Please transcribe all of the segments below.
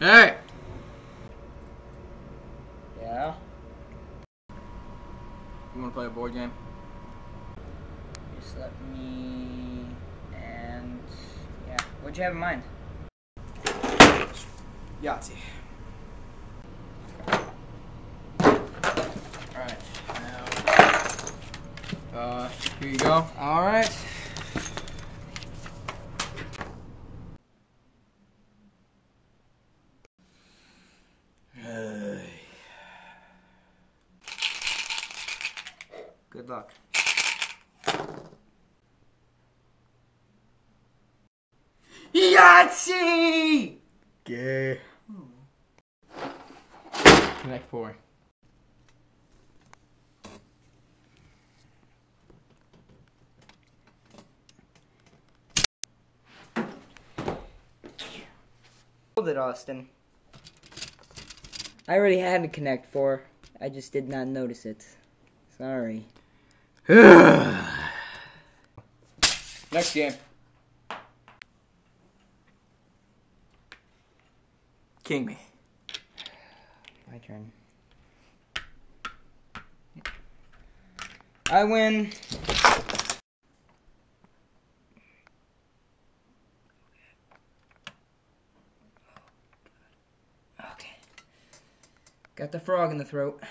Hey! Yeah? You wanna play a board game? Just let me. And. Yeah. What'd you have in mind? Yahtzee. Alright, now. Uh, here you go. Alright. Good luck. Yahtzee! Gay. Connect four. Hold it, Austin. I already had a Connect 4. I just did not notice it. Sorry. Next game. King me. My turn. I win. Okay. Got the frog in the throat.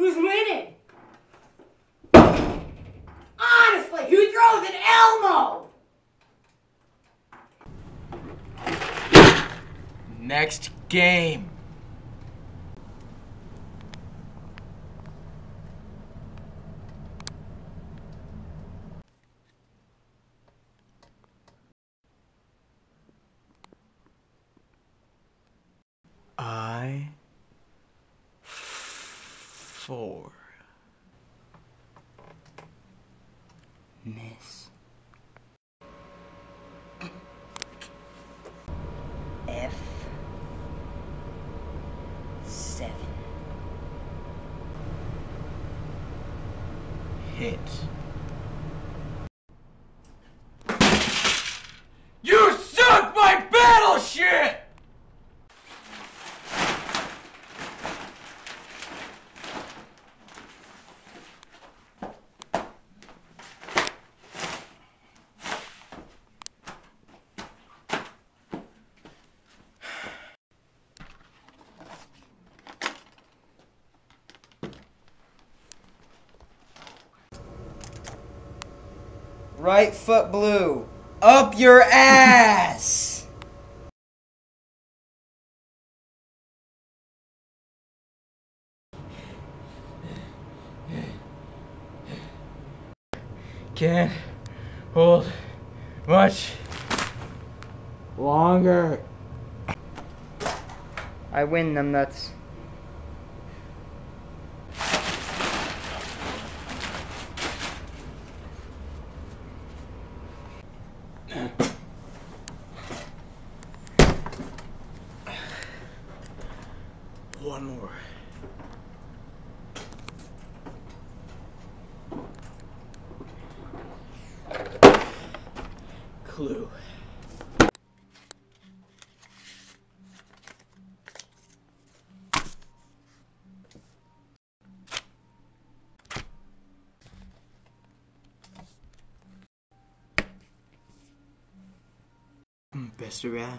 Who's winning? Honestly, who throws an Elmo? Next game. I four. Miss. F. Seven. Hit. You suck my battleship! Right foot blue. Up your ass! Can't hold much longer. I win them nuts. One more. Clue. Hmm, best around.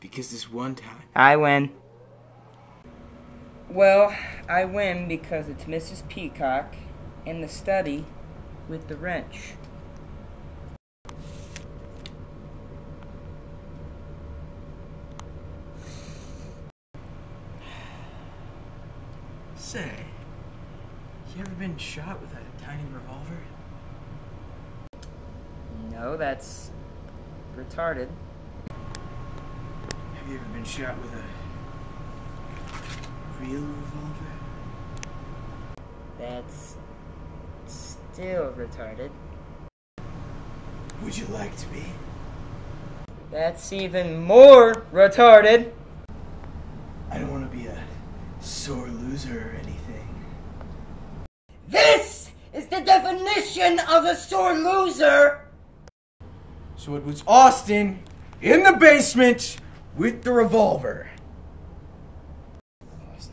Because this one time. I win. Well, I win because it's Mrs. Peacock in the study with the wrench. Say, you ever been shot with a tiny revolver? No, that's retarded. Have you ever been shot with a real revolver? That's still retarded. Would you like to be? That's even more retarded. I don't want to be a sore loser or anything. This is the definition of a sore loser! So it was Austin in the basement with the revolver.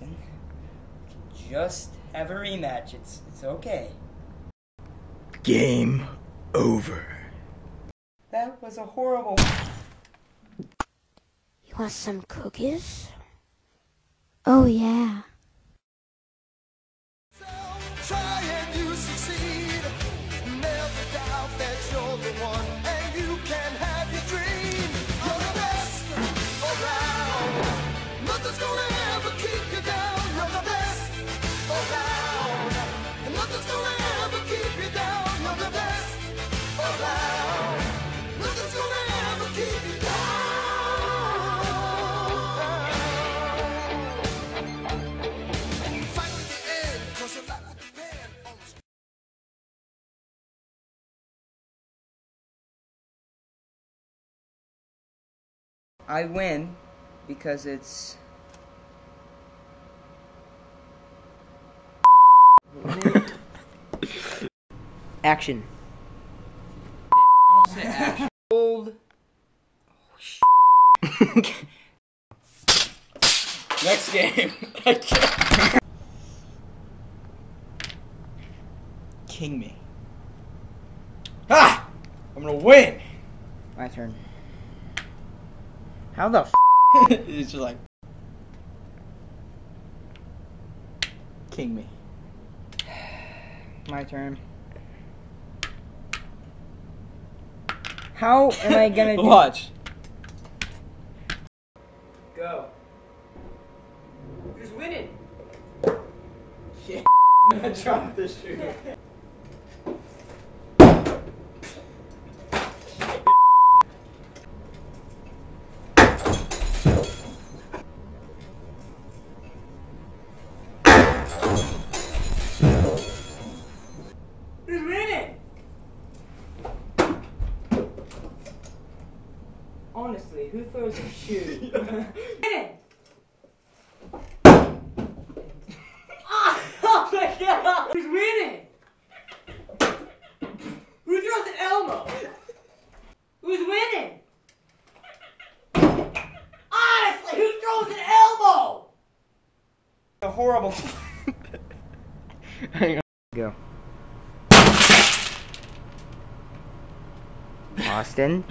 Austin, just have a rematch. It's it's okay. Game over. That was a horrible. You want some cookies? Oh, yeah. I win because it's. Action. Don't say action. Old. Next game. King me. Ah! I'm gonna win! My turn. How the f? it's just like. King me. My turn. How am I gonna do? Watch. Go. Who's winning? Yeah. Drop the shoe. Honestly, who throws a shoe? Winning. Ah, oh my god! Who's winning? Who throws an Elmo? Who's winning? Honestly, who throws an elbow? a horrible. Hang on. Go. Austin.